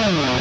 Oh.